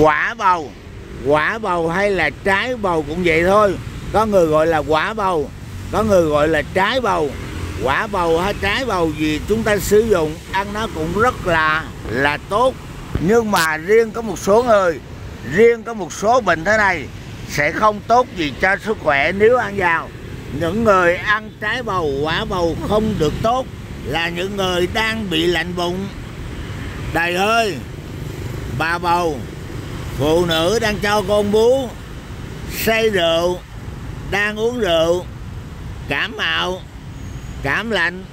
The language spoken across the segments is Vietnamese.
quả bầu. Quả bầu hay là trái bầu cũng vậy thôi. Có người gọi là quả bầu, có người gọi là trái bầu. Quả bầu hay trái bầu gì chúng ta sử dụng, ăn nó cũng rất là là tốt. Nhưng mà riêng có một số người, riêng có một số bệnh thế này sẽ không tốt gì cho sức khỏe nếu ăn vào. Những người ăn trái bầu, quả bầu không được tốt là những người đang bị lạnh bụng. Đầy hơi, bà bầu phụ nữ đang cho con bú, say rượu, đang uống rượu, cảm mạo cảm lạnh,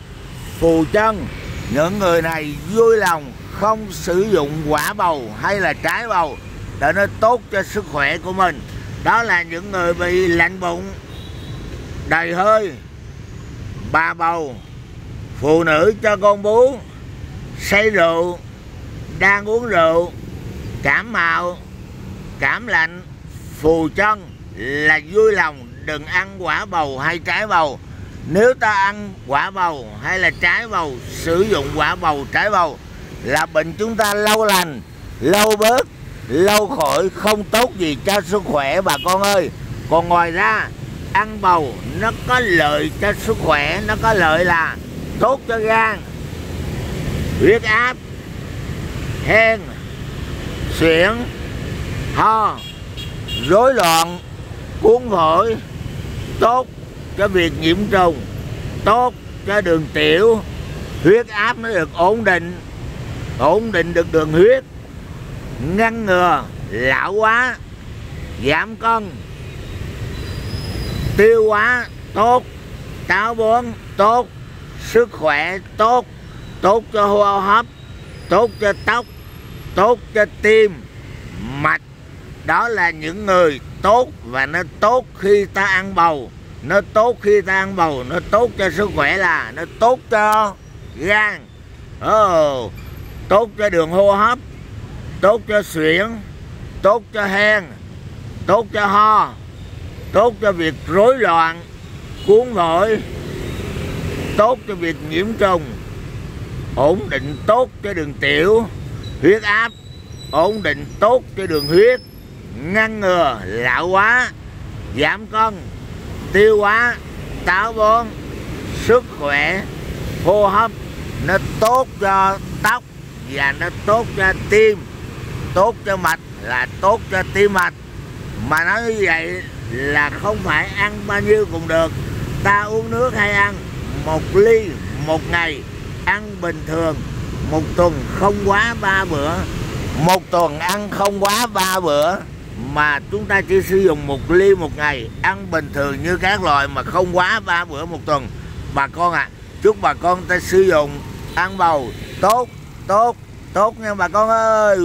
phù chân. Những người này vui lòng không sử dụng quả bầu hay là trái bầu để nó tốt cho sức khỏe của mình. Đó là những người bị lạnh bụng, đầy hơi. Bà bầu, phụ nữ cho con bú, say rượu, đang uống rượu, cảm mạo cảm lạnh. Phù chân là vui lòng. Đừng ăn quả bầu hay trái bầu. Nếu ta ăn quả bầu hay là trái bầu, sử dụng quả bầu, trái bầu là bệnh chúng ta lâu lành, lâu bớt, lâu khỏi, không tốt gì cho sức khỏe bà con ơi. Còn ngoài ra, ăn bầu nó có lợi cho sức khỏe, nó có lợi là tốt cho gan. Huyết áp, hen suyễn ho rối loạn, cuốn phổi tốt cho việc nhiễm trùng, tốt cho đường tiểu. Huyết áp nó được ổn định ổn định được đường huyết. Ngăn ngừa, lão hóa, giảm cân. Tiêu hóa, tốt. Táo bón, tốt. Sức khỏe, tốt. Tốt cho hô hấp, tốt cho tóc, tốt cho tim, mạch đó là những người tốt và nó tốt khi ta ăn bầu nó tốt khi ta ăn bầu nó tốt cho sức khỏe là nó tốt cho gan oh, tốt cho đường hô hấp tốt cho suyễn tốt cho hen tốt cho ho tốt cho việc rối loạn cuốn vội, tốt cho việc nhiễm trùng ổn định tốt cho đường tiểu huyết áp ổn định tốt cho đường huyết ngăn ngừa lão hóa giảm cân, tiêu hóa, táo bón, sức khỏe, hô hấp, nó tốt cho tóc và nó tốt cho tim. Tốt cho mạch là tốt cho tim mạch. Mà nói như vậy là không phải ăn bao nhiêu cũng được. Ta uống nước hay ăn, một ly một ngày, ăn bình thường. Một tuần không quá ba bữa. Một tuần ăn không quá ba bữa mà chúng ta chỉ sử dụng một ly một ngày ăn bình thường như các loại mà không quá ba bữa một tuần. Bà con ạ à, chúc bà con ta sử dụng ăn bầu tốt tốt tốt nha bà con ơi.